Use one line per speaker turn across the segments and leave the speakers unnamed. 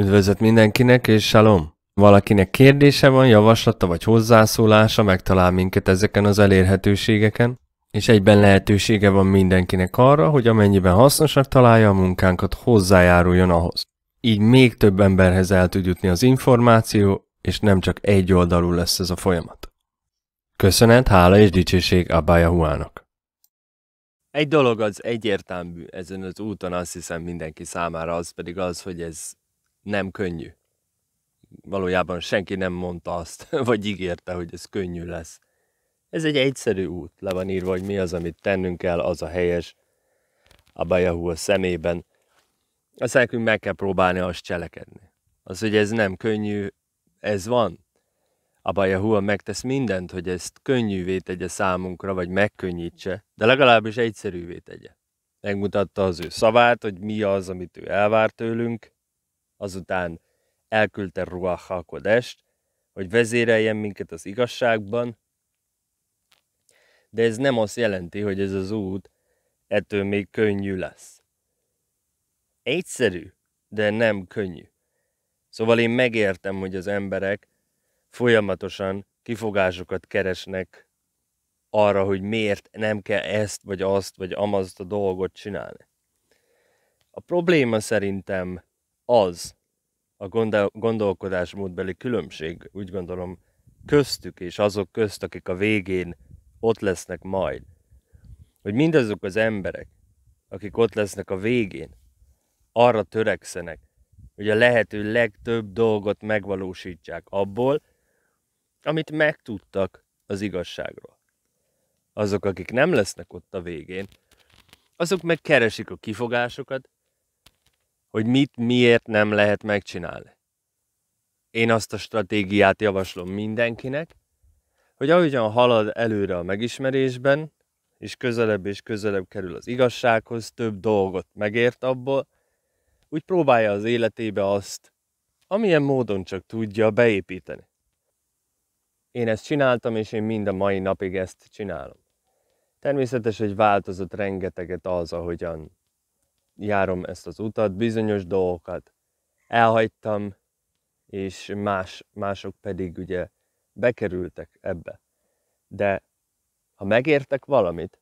Üdvözlet mindenkinek, és shalom! Valakinek kérdése van, javaslata vagy hozzászólása, megtalál minket ezeken az elérhetőségeken, és egyben lehetősége van mindenkinek arra, hogy amennyiben hasznosak találja a munkánkat, hozzájáruljon ahhoz. Így még több emberhez el tud jutni az információ, és nem csak egy oldalú lesz ez a folyamat. Köszönet, hála és dicsőség Abba Huának. Egy dolog az egyértelmű ezen az úton, azt hiszem mindenki számára, az pedig az, hogy ez nem könnyű. Valójában senki nem mondta azt, vagy ígérte, hogy ez könnyű lesz. Ez egy egyszerű út, le van írva, hogy mi az, amit tennünk kell, az a helyes, a Bajahu a szemében. Azt nekünk meg kell próbálni azt cselekedni. Az, hogy ez nem könnyű, ez van. A Bajahu megtesz mindent, hogy ezt könnyűvé tegye számunkra, vagy megkönnyítse, de legalábbis egyszerűvé tegye. Megmutatta az ő szavát, hogy mi az, amit ő elvár tőlünk, azután elküldte Ruach HaKodest, hogy vezéreljen minket az igazságban, de ez nem azt jelenti, hogy ez az út ettől még könnyű lesz. Egyszerű, de nem könnyű. Szóval én megértem, hogy az emberek folyamatosan kifogásokat keresnek arra, hogy miért nem kell ezt, vagy azt, vagy amazt a dolgot csinálni. A probléma szerintem az a gondol- gondolkodásmódbeli különbség, úgy gondolom, köztük és azok közt, akik a végén ott lesznek majd. Hogy mindazok az emberek, akik ott lesznek a végén, arra törekszenek, hogy a lehető legtöbb dolgot megvalósítsák abból, amit megtudtak az igazságról. Azok, akik nem lesznek ott a végén, azok meg keresik a kifogásokat, hogy mit miért nem lehet megcsinálni. Én azt a stratégiát javaslom mindenkinek, hogy ahogyan halad előre a megismerésben, és közelebb és közelebb kerül az igazsághoz, több dolgot megért abból, úgy próbálja az életébe azt, amilyen módon csak tudja beépíteni. Én ezt csináltam, és én mind a mai napig ezt csinálom. Természetes, hogy változott rengeteget az, ahogyan járom ezt az utat, bizonyos dolgokat elhagytam, és más, mások pedig ugye bekerültek ebbe. De ha megértek valamit,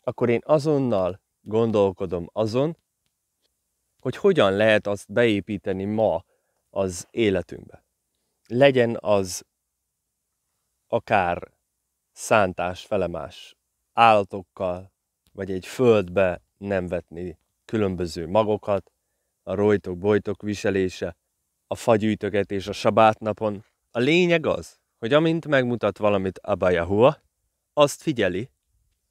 akkor én azonnal gondolkodom azon, hogy hogyan lehet azt beépíteni ma az életünkbe. Legyen az akár szántás, felemás állatokkal, vagy egy földbe nem vetni különböző magokat, a rojtok, bojtok viselése, a fagyűjtögetés a sabátnapon. A lényeg az, hogy amint megmutat valamit Abba Yahua, azt figyeli,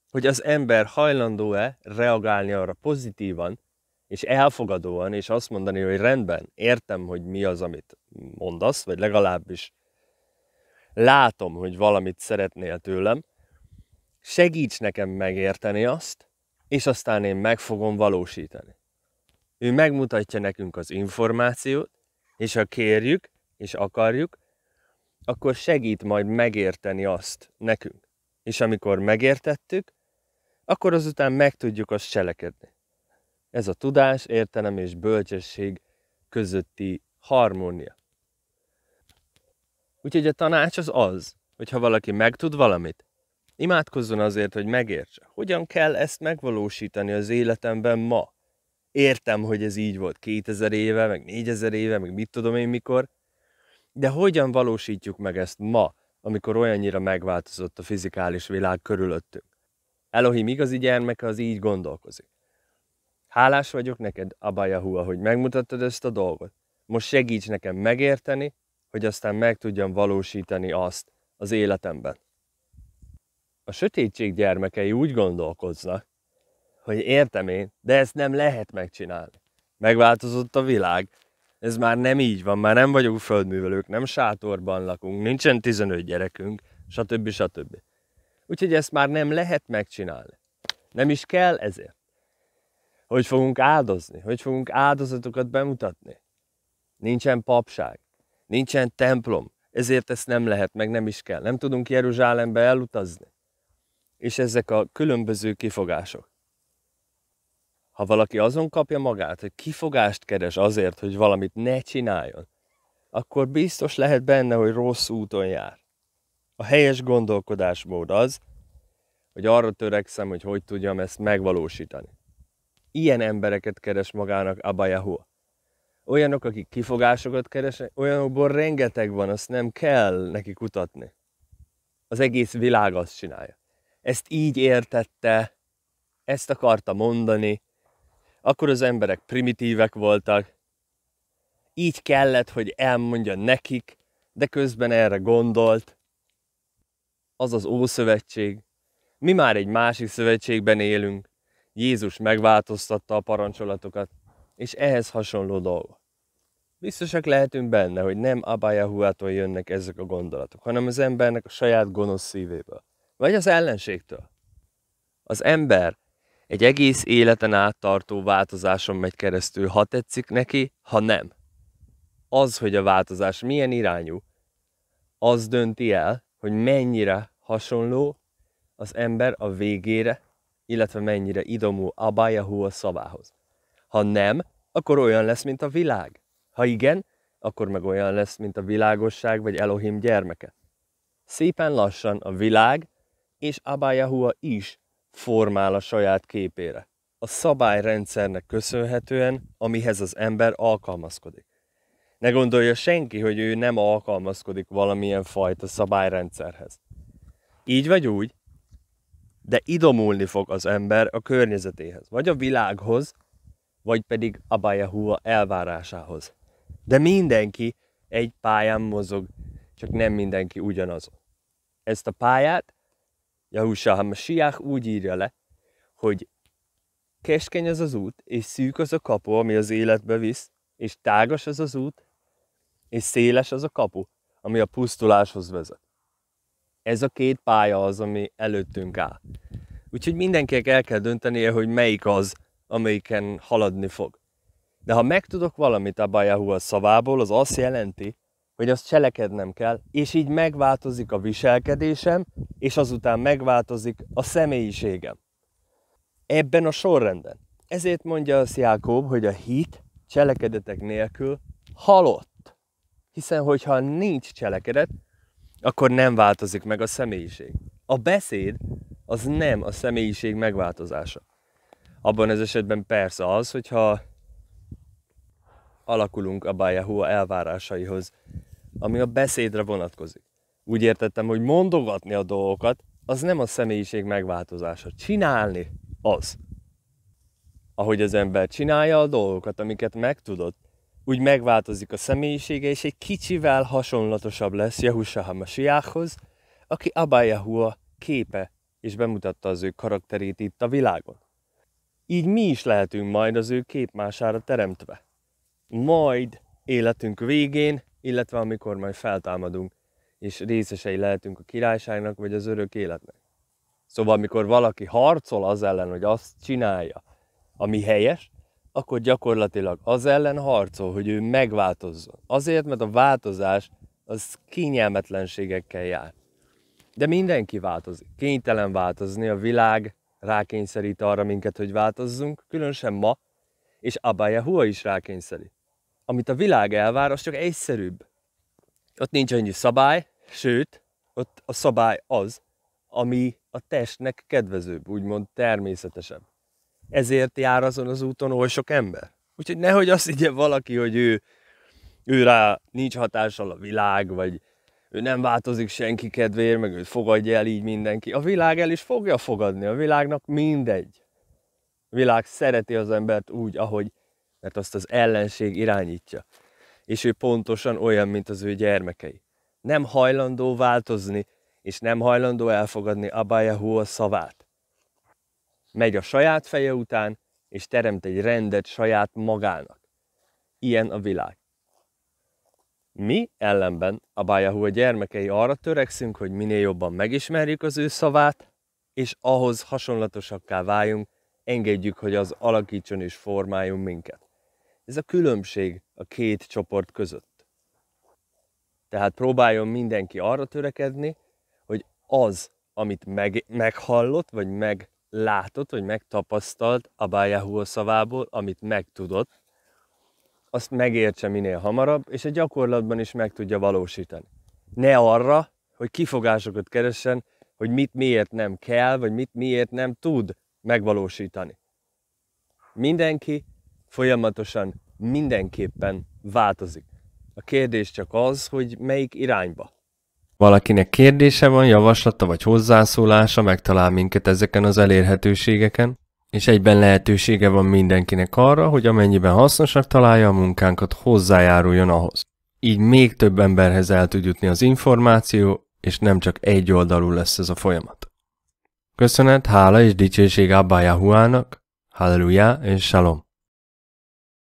hogy az ember hajlandó-e reagálni arra pozitívan, és elfogadóan, és azt mondani, hogy rendben, értem, hogy mi az, amit mondasz, vagy legalábbis látom, hogy valamit szeretnél tőlem, segíts nekem megérteni azt, és aztán én meg fogom valósítani. Ő megmutatja nekünk az információt, és ha kérjük, és akarjuk, akkor segít majd megérteni azt nekünk. És amikor megértettük, akkor azután meg tudjuk azt cselekedni. Ez a tudás, értelem és bölcsesség közötti harmónia. Úgyhogy a tanács az az, hogy ha valaki megtud valamit, Imádkozzon azért, hogy megértse. Hogyan kell ezt megvalósítani az életemben ma? Értem, hogy ez így volt 2000 éve, meg 4000 éve, meg mit tudom én mikor, de hogyan valósítjuk meg ezt ma, amikor olyannyira megváltozott a fizikális világ körülöttünk? Elohim igazi gyermeke az így gondolkozik. Hálás vagyok neked, Abba Yahua, hogy megmutattad ezt a dolgot. Most segíts nekem megérteni, hogy aztán meg tudjam valósítani azt az életemben a sötétség gyermekei úgy gondolkoznak, hogy értem én, de ezt nem lehet megcsinálni. Megváltozott a világ, ez már nem így van, már nem vagyunk földművelők, nem sátorban lakunk, nincsen 15 gyerekünk, stb. stb. Úgyhogy ezt már nem lehet megcsinálni. Nem is kell ezért. Hogy fogunk áldozni? Hogy fogunk áldozatokat bemutatni? Nincsen papság, nincsen templom, ezért ezt nem lehet, meg nem is kell. Nem tudunk Jeruzsálembe elutazni és ezek a különböző kifogások. Ha valaki azon kapja magát, hogy kifogást keres azért, hogy valamit ne csináljon, akkor biztos lehet benne, hogy rossz úton jár. A helyes gondolkodásmód az, hogy arra törekszem, hogy hogy tudjam ezt megvalósítani. Ilyen embereket keres magának Abayahua. Olyanok, akik kifogásokat keresnek, olyanokból rengeteg van, azt nem kell neki kutatni. Az egész világ azt csinálja. Ezt így értette, ezt akarta mondani, akkor az emberek primitívek voltak, így kellett, hogy elmondja nekik, de közben erre gondolt. Az az Ószövetség. Mi már egy másik szövetségben élünk. Jézus megváltoztatta a parancsolatokat, és ehhez hasonló dolgok. Biztosak lehetünk benne, hogy nem Abayahuától jönnek ezek a gondolatok, hanem az embernek a saját gonosz szívéből. Vagy az ellenségtől. Az ember egy egész életen át tartó változáson megy keresztül, ha tetszik neki, ha nem. Az, hogy a változás milyen irányú, az dönti el, hogy mennyire hasonló az ember a végére, illetve mennyire idomul Abayahu a szavához. Ha nem, akkor olyan lesz, mint a világ. Ha igen, akkor meg olyan lesz, mint a világosság vagy Elohim gyermeke. Szépen lassan a világ és Abayahua is formál a saját képére. A szabályrendszernek köszönhetően, amihez az ember alkalmazkodik. Ne gondolja senki, hogy ő nem alkalmazkodik valamilyen fajta szabályrendszerhez. Így vagy úgy, de idomulni fog az ember a környezetéhez, vagy a világhoz, vagy pedig Abayahua elvárásához. De mindenki egy pályán mozog, csak nem mindenki ugyanaz. Ezt a pályát Jahusha HaMashiach úgy írja le, hogy keskeny az az út, és szűk az a kapu, ami az életbe visz, és tágas az az út, és széles az a kapu, ami a pusztuláshoz vezet. Ez a két pálya az, ami előttünk áll. Úgyhogy mindenkinek el kell döntenie, hogy melyik az, amelyiken haladni fog. De ha megtudok valamit a a szavából, az azt jelenti, hogy azt cselekednem kell, és így megváltozik a viselkedésem, és azután megváltozik a személyiségem. Ebben a sorrendben. Ezért mondja az Jákob, hogy a hit cselekedetek nélkül halott. Hiszen, hogyha nincs cselekedet, akkor nem változik meg a személyiség. A beszéd az nem a személyiség megváltozása. Abban az esetben persze az, hogyha alakulunk a Bájahua elvárásaihoz, ami a beszédre vonatkozik. Úgy értettem, hogy mondogatni a dolgokat, az nem a személyiség megváltozása. Csinálni az. Ahogy az ember csinálja a dolgokat, amiket megtudott, úgy megváltozik a személyisége, és egy kicsivel hasonlatosabb lesz Jehusha Hamasiához, aki Abájahua képe, és bemutatta az ő karakterét itt a világon. Így mi is lehetünk majd az ő képmására teremtve. Majd életünk végén, illetve amikor majd feltámadunk, és részesei lehetünk a királyságnak, vagy az örök életnek. Szóval, amikor valaki harcol az ellen, hogy azt csinálja, ami helyes, akkor gyakorlatilag az ellen harcol, hogy ő megváltozzon. Azért, mert a változás az kényelmetlenségekkel jár. De mindenki változik. Kénytelen változni, a világ rákényszerít arra minket, hogy változzunk, különösen ma, és Hua is rákényszerít. Amit a világ elvár, az csak egyszerűbb. Ott nincs annyi szabály, sőt, ott a szabály az, ami a testnek kedvezőbb, úgymond természetesebb. Ezért jár azon az úton oly sok ember. Úgyhogy nehogy azt higgye valaki, hogy ő, ő rá nincs hatással a világ, vagy ő nem változik senki kedvéért, meg őt fogadja el így mindenki. A világ el is fogja fogadni, a világnak mindegy. A világ szereti az embert úgy, ahogy, mert azt az ellenség irányítja. És ő pontosan olyan, mint az ő gyermekei. Nem hajlandó változni, és nem hajlandó elfogadni Abayahu a szavát. Megy a saját feje után, és teremt egy rendet saját magának. Ilyen a világ. Mi ellenben, a Bájahu a gyermekei arra törekszünk, hogy minél jobban megismerjük az ő szavát, és ahhoz hasonlatosakká váljunk, engedjük, hogy az alakítson és formáljon minket. Ez a különbség a két csoport között. Tehát próbáljon mindenki arra törekedni, hogy az, amit meg, meghallott, vagy látod, vagy megtapasztalt a Yahuwah szavából, amit megtudott, azt megértse minél hamarabb, és a gyakorlatban is meg tudja valósítani. Ne arra, hogy kifogásokat keressen, hogy mit miért nem kell, vagy mit miért nem tud megvalósítani. Mindenki folyamatosan mindenképpen változik. A kérdés csak az, hogy melyik irányba. Valakinek kérdése van, javaslata vagy hozzászólása, megtalál minket ezeken az elérhetőségeken, és egyben lehetősége van mindenkinek arra, hogy amennyiben hasznosak találja a munkánkat, hozzájáruljon ahhoz. Így még több emberhez el tud jutni az információ, és nem csak egy oldalú lesz ez a folyamat. Köszönet, hála és dicsőség Abba Yahuának, Halleluja és Shalom!